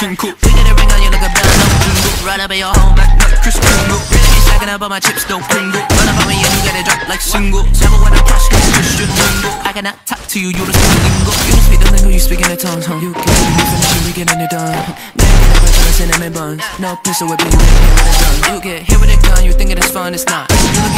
tinkle We get a ring on you like a bell, no jingle Right up at your home like not Kris Kringle Really be stacking up all my chips, no Pringle. Run up on me and you get it dropped like single. Never when I cross, no Christian lingo I cannot talk to you, you don't speak the lingo You don't speak the lingo, you speak in the tongues, huh? You can me finishing, we getting it done. Get a breath on cinnamon buns No pistol whipping, you ain't hit with a gun. You get hit with a gun, you think it's fun, it's not. you